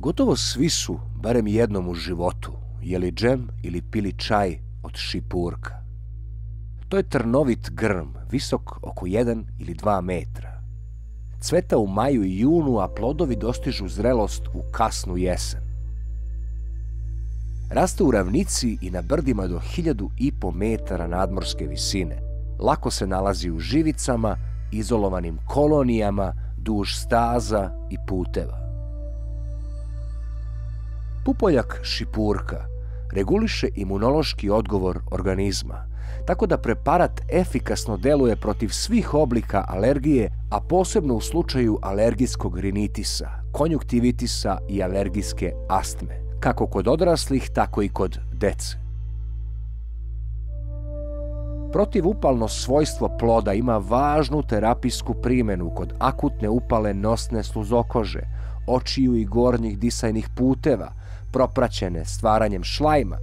Gotovo svi su, barem jednom u životu, jeli džem ili pili čaj od šipurka. To je trnovit grm, visok oko 1 ili 2 metra. Cveta u maju i junu, a plodovi dostižu zrelost u kasnu jesen. Raste u ravnici i na brdima do hiljadu i po metara nadmorske visine. Lako se nalazi u živicama, izolovanim kolonijama, duž staza i puteva. Pupoljak šipurka reguliše imunološki odgovor organizma, tako da preparat efikasno deluje protiv svih oblika alergije, a posebno u slučaju alergijskog rinitisa, konjuktivitisa i alergijske astme, kako kod odraslih, tako i kod dece. Protivupalno svojstvo ploda ima važnu terapijsku primjenu kod akutne upale nosne sluzokože, očiju i gornjih disajnih puteva, propraćene stvaranjem šlajma,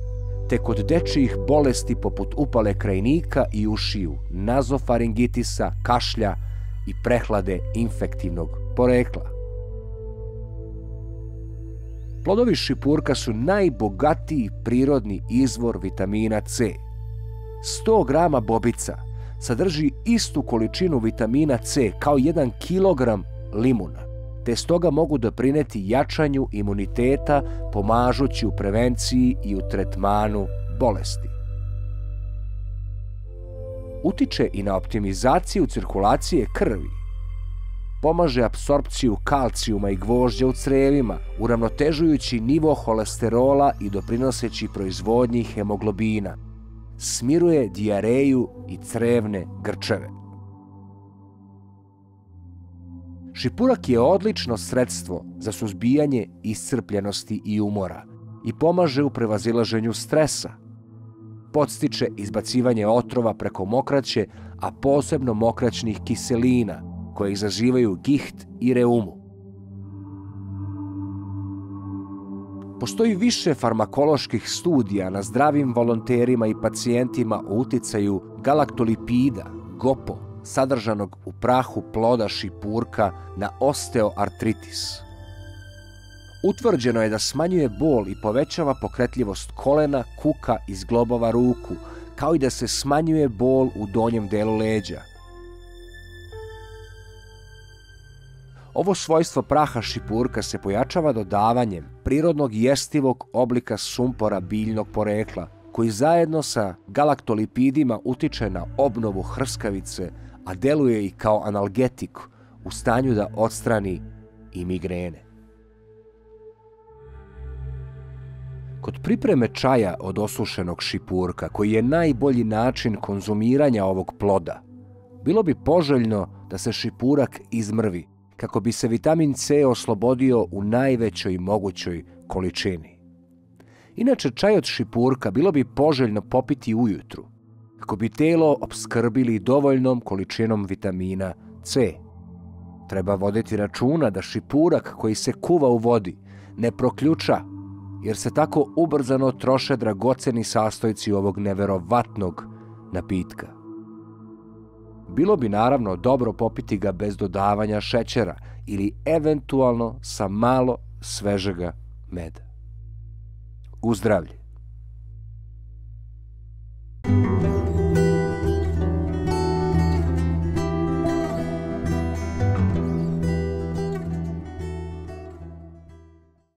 te kod dečijih bolesti poput upale krajnika i ušiju, nazofaringitisa, kašlja i prehlade infektivnog porekla. Plodovi šipurka su najbogatiji prirodni izvor vitamina C. 100 grama bobica sadrži istu količinu vitamina C kao 1 kg limuna te stoga mogu doprineti jačanju imuniteta pomažući u prevenciji i u tretmanu bolesti. Utiče i na optimizaciju cirkulacije krvi. Pomaže apsorpciju kalcijuma i gvožđa u crevima, uravnotežujući nivo holesterola i doprinoseći proizvodnji hemoglobina. Smiruje dijareju i crevne grčeve. Šipurak je odlično sredstvo za suzbijanje iscrpljenosti i umora i pomaže u prevazilaženju stresa. Podstiče izbacivanje otrova preko mokraće, a posebno mokraćnih kiselina, koje izazivaju giht i reumu. Postoji više farmakoloških studija na zdravim volonterima i pacijentima o uticaju galaktolipida, GOPO, sadržanog u prahu ploda šipurka na osteoartritis. Utvrđeno je da smanjuje bol i povećava pokretljivost kolena, kuka i zglobova ruku, kao i da se smanjuje bol u donjem delu leđa. Ovo svojstvo praha šipurka se pojačava dodavanjem prirodnog jestivog oblika sumpora biljnog porekla, koji zajedno sa galaktolipidima utiče na obnovu hrskavice, a deluje i kao analgetik u stanju da odstrani i migrene. Kod pripreme čaja od osušenog šipurka, koji je najbolji način konzumiranja ovog ploda, bilo bi poželjno da se šipurak izmrvi, kako bi se vitamin C oslobodio u najvećoj mogućoj količini. Inače, čaj od šipurka bilo bi poželjno popiti ujutru, kako bi telo obskrbili dovoljnom količinom vitamina C. Treba voditi računa da šipurak koji se kuva u vodi ne proključa, jer se tako ubrzano troše dragoceni sastojci ovog neverovatnog napitka. Bilo bi naravno dobro popiti ga bez dodavanja šećera ili eventualno sa malo svežega meda. Uzdravlje!